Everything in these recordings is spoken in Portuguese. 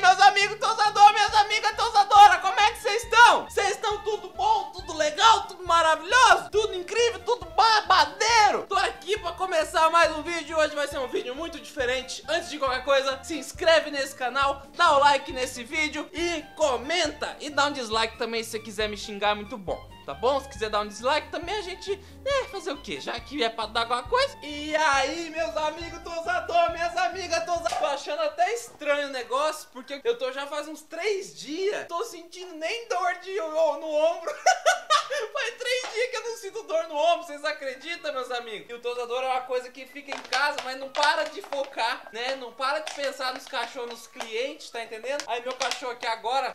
meus amigos tosador, minhas amigas tosadoras, como é que vocês estão? Vocês estão tudo bom, tudo legal, tudo maravilhoso, tudo incrível, tudo babadeiro? Tô aqui pra começar mais um vídeo, hoje vai ser um vídeo muito diferente. Antes de qualquer coisa, se inscreve nesse canal, dá o like nesse vídeo e comenta. E dá um dislike também se você quiser me xingar, é muito bom tá bom? Se quiser dar um dislike também, a gente, né, fazer o quê? Já que é pra dar alguma coisa. E aí, meus amigos tosador, minhas amigas tosador, tô achando até estranho o negócio, porque eu tô já faz uns três dias, tô sentindo nem dor de, no ombro. Faz três dias que eu não sinto dor no ombro, vocês acreditam, meus amigos? E o tosador é uma coisa que fica em casa, mas não para de focar, né? Não para de pensar nos cachorros, nos clientes, tá entendendo? Aí meu cachorro aqui agora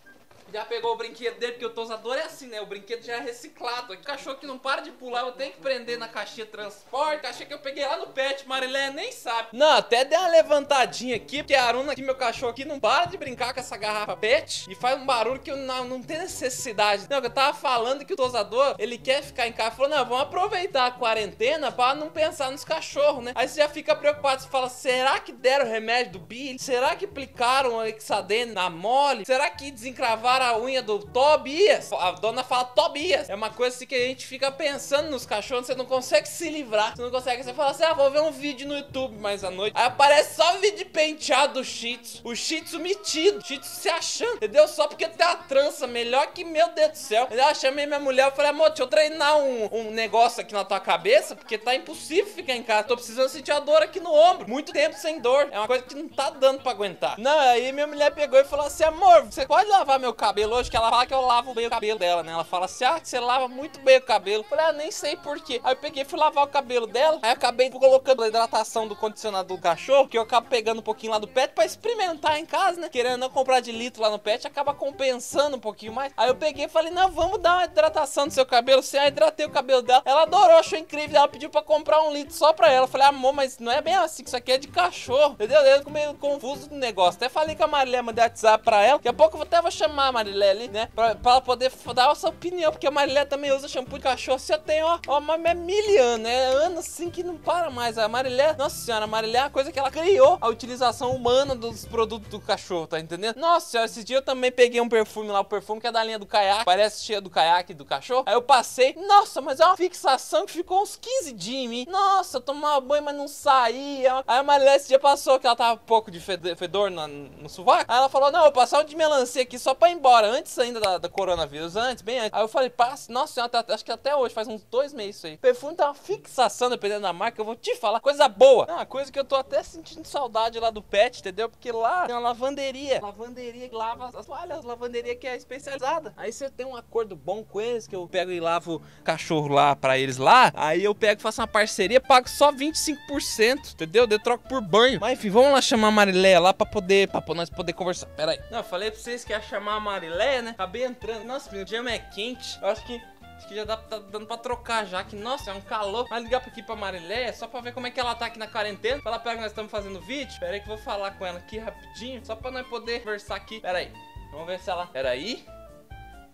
já pegou o brinquedo dele, porque o tosador é assim, né? O brinquedo já é reciclado. O cachorro que não para de pular, eu tenho que prender na caixinha transporte. Achei que eu peguei lá no pet, Marilé nem sabe. Não, até dei uma levantadinha aqui, porque a Aruna aqui, meu cachorro aqui, não para de brincar com essa garrafa pet e faz um barulho que eu não, não tem necessidade. Não, eu tava falando que o tosador, ele quer ficar em casa. Falou, não, vamos aproveitar a quarentena pra não pensar nos cachorros, né? Aí você já fica preocupado, você fala, será que deram o remédio do Billy? Será que aplicaram o Exadene na mole? Será que desencravaram a unha do Tobias. A dona fala Tobias. É uma coisa assim que a gente fica pensando nos cachorros, você não consegue se livrar. Você não consegue, você fala assim, ah, vou ver um vídeo no YouTube mais à noite. Aí aparece só vídeo penteado do Shih Tzu. O Shih Tzu metido. O Shih Tzu se achando, entendeu? Só porque tem a trança melhor que, meu Deus do céu. Eu chamei minha mulher, eu falei, amor, deixa eu treinar um, um negócio aqui na tua cabeça, porque tá impossível ficar em casa. Tô precisando sentir a dor aqui no ombro. Muito tempo sem dor. É uma coisa que não tá dando pra aguentar. Não, aí minha mulher pegou e falou assim, amor, você pode lavar meu cabelo? Cabelo hoje que ela fala que eu lavo bem o cabelo dela, né? Ela fala assim: ah, você lava muito bem o cabelo. Eu falei, ah, nem sei porquê. Aí eu peguei fui lavar o cabelo dela. Aí eu acabei colocando a hidratação do condicionador do cachorro, que eu acabo pegando um pouquinho lá do pet pra experimentar em casa, né? Querendo não comprar de litro lá no pet, acaba compensando um pouquinho mais. Aí eu peguei e falei, não, vamos dar uma hidratação no seu cabelo. Você aí hidratei o cabelo dela. Ela adorou, achou incrível. Ela pediu pra comprar um litro só pra ela. Eu falei, amor, mas não é bem assim, isso aqui é de cachorro. Entendeu? Eu fico meio confuso do negócio. Até falei com a Marilé, mandei WhatsApp pra ela. Daqui a pouco eu até vou chamar a Marilé ali, né? Pra, pra ela poder dar a sua opinião, porque a Marilé também usa shampoo de cachorro. Você tem, ó, ó uma é mil anos, é anos assim que não para mais. A Marilé, nossa senhora, a Marilé é uma coisa que ela criou a utilização humana dos produtos do cachorro, tá entendendo? Nossa senhora, esse dia eu também peguei um perfume lá, o perfume que é da linha do caiaque, parece cheio do caiaque do cachorro. Aí eu passei, nossa, mas é uma fixação que ficou uns 15 dias em mim. Nossa, eu tomava banho, mas não saía. Aí a Marilé esse dia passou que ela tava um pouco de fedor no, no sovaco. Aí ela falou: Não, eu vou passar um de melancia aqui só pra embora, antes ainda da, da coronavírus, antes, bem antes. Aí eu falei, passa, nossa senhora, acho que até hoje, faz uns dois meses isso aí. perfume tá uma fixação, dependendo da marca, eu vou te falar, coisa boa. É uma coisa que eu tô até sentindo saudade lá do pet, entendeu? Porque lá tem uma lavanderia. Lavanderia que lava as toalhas, lavanderia que é especializada. Aí você tem um acordo bom com eles, que eu pego e lavo cachorro lá pra eles lá. Aí eu pego e faço uma parceria, pago só 25%, entendeu? Eu troco por banho. Mas enfim, vamos lá chamar a Mariléia lá pra poder, pra nós poder conversar. Pera aí. Não, eu falei pra vocês que ia chamar a Mariléia, né? Acabei entrando. Nossa, meu dia é quente. Eu acho que Acho que já dá, tá dando pra trocar já, que nossa, é um calor. Vai ligar aqui pra Mariléia só pra ver como é que ela tá aqui na quarentena. Fala pra ela que nós estamos fazendo vídeo. Pera aí que eu vou falar com ela aqui rapidinho, só pra nós poder conversar aqui. Pera aí, vamos ver se ela... Pera aí.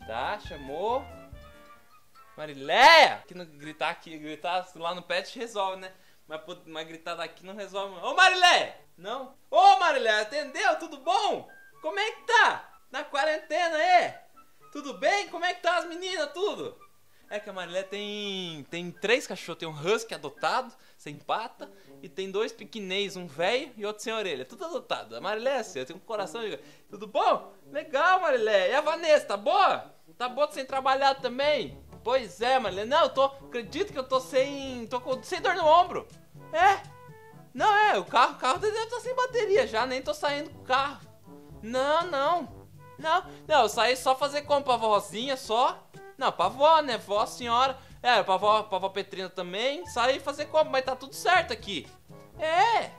Tá, chamou. Mariléia! Que não gritar aqui, gritar lá no pet resolve, né? Mas, mas gritar daqui não resolve. Ô Mariléia! Não? Ô Mariléia, atendeu? Tudo bom? Como é que tá? Na quarentena, é? Tudo bem? Como é que tá as meninas, tudo? É que a Marilé tem tem três cachorros, tem um husky adotado, sem pata, e tem dois pequenês, um velho e outro sem orelha, tudo adotado. A Marilé é assim, eu tenho um coração de... Tudo bom? Legal, Marilé. E a Vanessa, tá boa? Tá boa sem trabalhar também? Pois é, Marilé. Não, eu tô, acredito que eu tô sem, tô com, sem dor no ombro. É? Não, é, o carro, o carro deve estar sem bateria já, nem tô saindo com o carro. Não, não. Não, não, eu saí só fazer como pra vozinha só. Não, pra vó, né? Vó, senhora. É, pra vó, pra vó Petrina também. Saí fazer como, mas tá tudo certo aqui. É.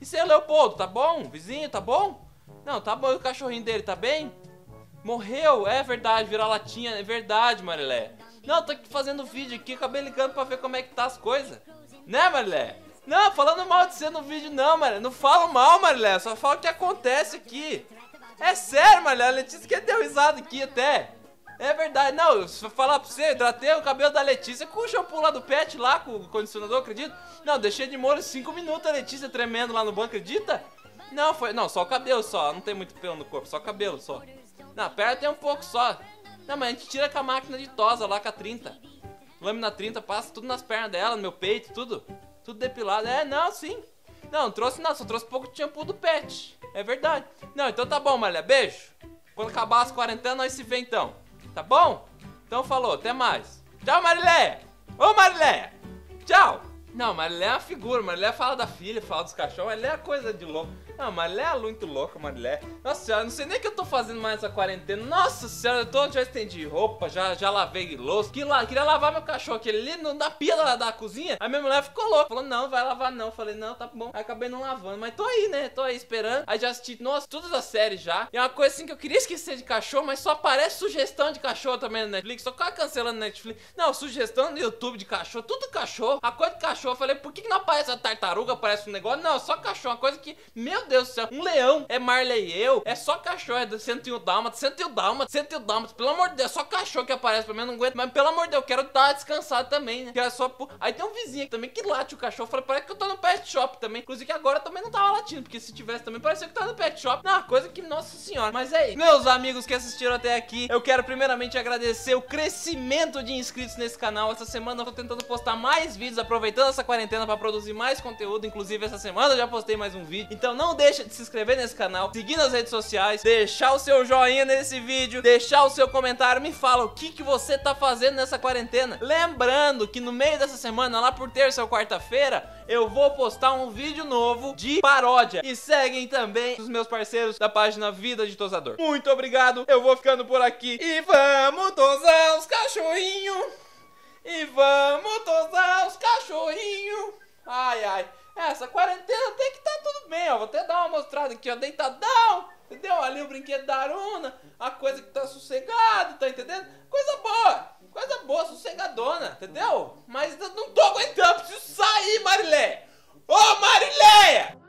E seu Leopoldo, tá bom? Vizinho, tá bom? Não, tá bom. E o cachorrinho dele, tá bem? Morreu? É verdade, virar latinha. É verdade, Marilé. Não, tô aqui fazendo vídeo aqui. Acabei ligando pra ver como é que tá as coisas. Né, Marilé? Não, falando mal de você no vídeo não, Marilé. Não falo mal, Marilé. Só falo o que acontece aqui. É sério, mano. A Letícia que deu risada aqui até. É verdade. Não, se eu falar pra você, hidratei o cabelo da Letícia com o shampoo lá do pet, lá com o condicionador, acredita? Não, deixei de molho 5 minutos a Letícia tremendo lá no banco, acredita? Não, foi. Não, só o cabelo só. Não tem muito pelo no corpo, só cabelo só. Na perna tem um pouco só. Não, mas a gente tira com a máquina de tosa lá com a 30. Lâmina 30, passa tudo nas pernas dela, no meu peito, tudo. Tudo depilado. É, não, sim. Não, trouxe não, só trouxe pouco shampoo do pet. É verdade. Não, então tá bom, Maria. Beijo. Quando acabar as quarentenas, nós se vê então. Tá bom? Então falou, até mais. Tchau, Marileia! Ô, Marileia! Tchau! Não, Marilé é uma figura, Marilé fala da filha, fala dos cachorros, Marilé é coisa de louco. Não, Marilé é muito louca, Marilé. Nossa senhora, não sei nem o que eu tô fazendo mais essa quarentena. Nossa senhora, eu tô, já estendi roupa, já, já lavei louça. Que lá, queria lavar meu cachorro aquele ali na pia da, da cozinha. Aí minha mulher ficou louca, falou, não, vai lavar não. Falei, não, tá bom. Aí acabei não lavando, mas tô aí, né? Tô aí esperando. Aí já assisti, nossa, todas as séries já. E é uma coisa assim que eu queria esquecer de cachorro, mas só aparece sugestão de cachorro também no Netflix. Só quase cancelando Netflix. Não, sugestão no YouTube de cachorro, tudo cachorro. A coisa de cachorro, eu falei, por que, que não aparece a tartaruga, aparece um negócio? Não, só cachorro, uma coisa que, meu Deus do céu, um leão é Marley eu, é só cachorro, é do 101 Dálmatas, 101 Dálmatas, 101 Dálmatas, pelo amor de Deus, é só cachorro que aparece pra mim, eu não aguento, mas pelo amor de Deus, eu quero dar descansado também, né? Que é só, Aí tem um vizinho também que late o cachorro, falei, parece que eu tô no pet shop também, inclusive agora também não tava latindo, porque se tivesse também, parecia que tava no pet shop, não, coisa que, nossa senhora, mas é aí, meus amigos que assistiram até aqui, eu quero primeiramente agradecer o crescimento de inscritos nesse canal, essa semana eu tô tentando postar mais vídeos, aproveitando essa quarentena pra produzir mais conteúdo, inclusive essa semana eu já postei mais um vídeo, então não deixa de se inscrever nesse canal, seguir nas redes sociais, deixar o seu joinha nesse vídeo, deixar o seu comentário, me fala o que, que você tá fazendo nessa quarentena. Lembrando que no meio dessa semana, lá por terça ou quarta-feira, eu vou postar um vídeo novo de paródia. E seguem também os meus parceiros da página Vida de Tosador. Muito obrigado, eu vou ficando por aqui. E vamos tosar os cachorrinhos. E vamos tosar os cachorrinhos. Ai, ai. Essa quarentena tem que estar tá tudo bem, ó. Vou até dar uma mostrada aqui, ó. Deitadão, entendeu? Ali o brinquedo da Aruna, a coisa que tá sossegado, tá entendendo? Coisa boa, coisa boa, sossegadona, entendeu? Mas eu não tô aguentando, preciso sair, Marilé Ô, Marileia!